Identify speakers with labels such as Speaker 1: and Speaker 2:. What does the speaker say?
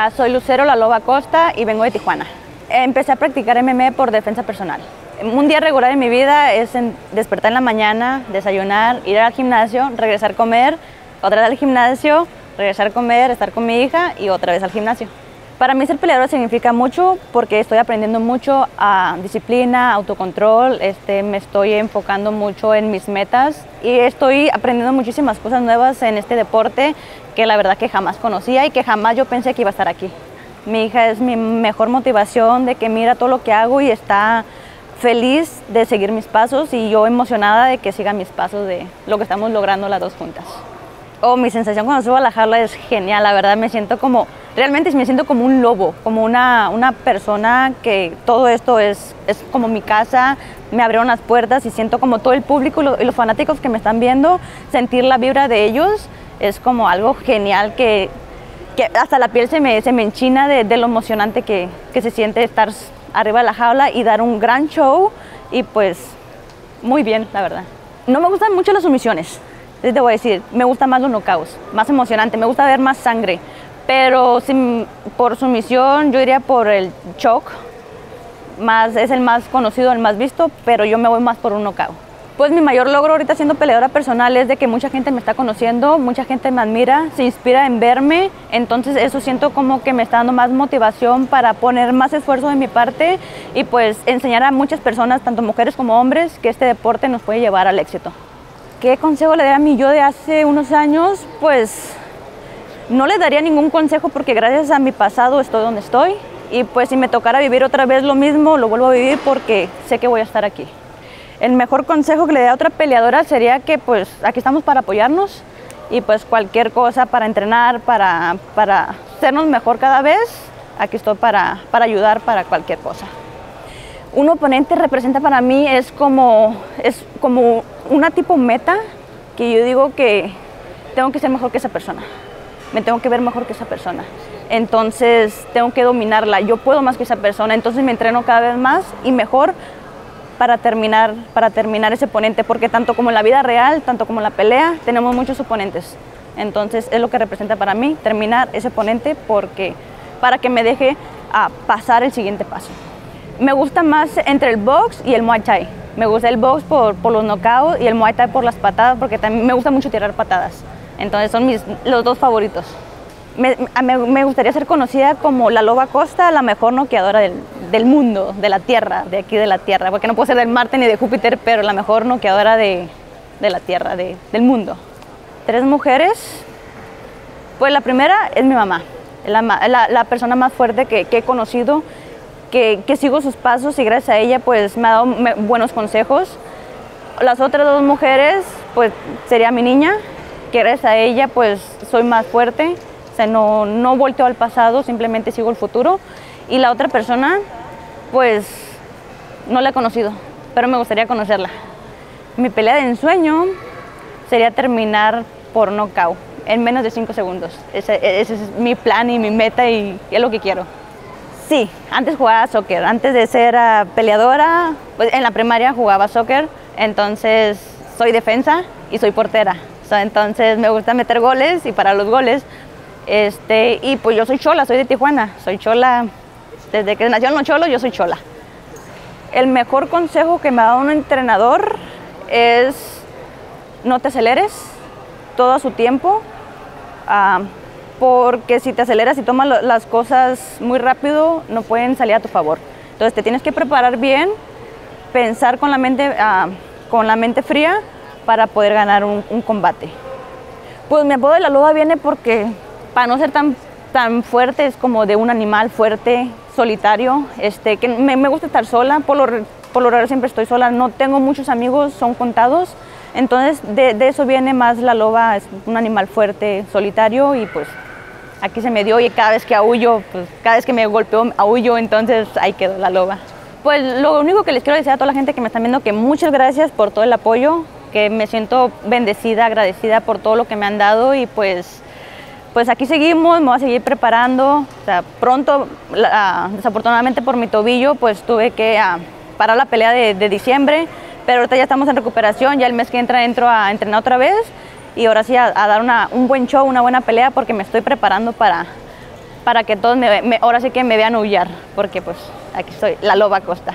Speaker 1: Ah, soy Lucero La Loba Costa y vengo de Tijuana. Empecé a practicar MMA por defensa personal. Un día regular en mi vida es despertar en la mañana, desayunar, ir al gimnasio, regresar a comer, otra vez al gimnasio, regresar a comer, estar con mi hija y otra vez al gimnasio. Para mí ser peleadora significa mucho porque estoy aprendiendo mucho a disciplina, autocontrol, este, me estoy enfocando mucho en mis metas y estoy aprendiendo muchísimas cosas nuevas en este deporte que la verdad que jamás conocía y que jamás yo pensé que iba a estar aquí. Mi hija es mi mejor motivación de que mira todo lo que hago y está feliz de seguir mis pasos y yo emocionada de que siga mis pasos de lo que estamos logrando las dos juntas. Oh, mi sensación cuando subo a la jaula es genial, la verdad me siento como, realmente me siento como un lobo, como una, una persona que todo esto es, es como mi casa, me abrieron las puertas y siento como todo el público y los fanáticos que me están viendo, sentir la vibra de ellos es como algo genial que, que hasta la piel se me, se me enchina de, de lo emocionante que, que se siente estar arriba de la jaula y dar un gran show y pues muy bien, la verdad. No me gustan mucho las sumisiones, te voy a decir, me gusta más los knockouts, más emocionante, me gusta ver más sangre, pero si, por sumisión yo iría por el choke, más, es el más conocido, el más visto, pero yo me voy más por un knockout. Pues mi mayor logro ahorita siendo peleadora personal es de que mucha gente me está conociendo, mucha gente me admira, se inspira en verme, entonces eso siento como que me está dando más motivación para poner más esfuerzo de mi parte y pues enseñar a muchas personas, tanto mujeres como hombres, que este deporte nos puede llevar al éxito. ¿Qué consejo le daría a mí yo de hace unos años? Pues no le daría ningún consejo porque gracias a mi pasado estoy donde estoy y pues si me tocara vivir otra vez lo mismo, lo vuelvo a vivir porque sé que voy a estar aquí. El mejor consejo que le dé a otra peleadora sería que pues aquí estamos para apoyarnos y pues cualquier cosa para entrenar, para, para sernos mejor cada vez, aquí estoy para, para ayudar para cualquier cosa. Un oponente representa para mí es como, es como una tipo meta que yo digo que tengo que ser mejor que esa persona, me tengo que ver mejor que esa persona. Entonces tengo que dominarla, yo puedo más que esa persona, entonces me entreno cada vez más y mejor para terminar, para terminar ese oponente, porque tanto como en la vida real, tanto como en la pelea, tenemos muchos oponentes. Entonces es lo que representa para mí terminar ese oponente porque, para que me deje a pasar el siguiente paso. Me gusta más entre el box y el muay thai. Me gusta el box por, por los knockouts y el muay thai por las patadas porque también me gusta mucho tirar patadas. Entonces son mis, los dos favoritos me, me, gustaría ser conocida como la Loba Costa, la mejor noqueadora del, del, mundo, de la Tierra, de aquí de la Tierra, porque no puedo ser del Marte ni de Júpiter, pero la mejor noqueadora de, de la Tierra, de, del mundo. Tres mujeres, pues la primera es mi mamá, la, la, persona más fuerte que he conocido, que, sigo sus pasos y gracias a ella pues me ha dado buenos consejos. Las otras dos mujeres, pues sería mi niña, que gracias a ella pues soy más fuerte no, no volteo al pasado, simplemente sigo el futuro. Y la otra persona, pues no la he conocido, pero me gustaría conocerla. Mi pelea de ensueño sería terminar por knockout en menos de 5 segundos. Ese, ese, es mi plan y mi meta y, es lo que quiero. Sí, antes jugaba soccer. Antes de ser uh, peleadora, pues en la primaria jugaba soccer. Entonces soy defensa y soy portera. So, entonces me gusta meter goles y para los goles este, y pues yo soy chola, soy de Tijuana, soy chola, desde que nacieron los cholos yo soy chola. El mejor consejo que me ha dado un entrenador es no te aceleres todo su tiempo, uh, porque si te aceleras y tomas las cosas muy rápido no pueden salir a tu favor. Entonces te tienes que preparar bien, pensar con la mente, uh, con la mente fría para poder ganar un, un combate. Pues mi apodo de la loba viene porque para no ser tan, tan fuerte, es como de un animal fuerte, solitario, este, que me, me gusta estar sola, por lo, por siempre estoy sola, no tengo muchos amigos, son contados, entonces de, de, eso viene más la loba, es un animal fuerte, solitario y pues aquí se me dio y cada vez que aullo, pues cada vez que me golpeo aullo, entonces ahí quedó la loba. Pues lo único que les quiero decir a toda la gente que me están viendo que muchas gracias por todo el apoyo, que me siento bendecida, agradecida por todo lo que me han dado y pues pues aquí seguimos, me voy a seguir preparando. O sea, pronto, la, desafortunadamente por mi tobillo, pues tuve que uh, parar la pelea de, de, diciembre, pero ahorita ya estamos en recuperación, ya el mes que entra entro a entrenar otra vez y ahora sí a, dar una, un buen show, una buena pelea porque me estoy preparando para, para que todos me, me- ahora sí que me vean huyar, porque pues aquí estoy, la loba Costa.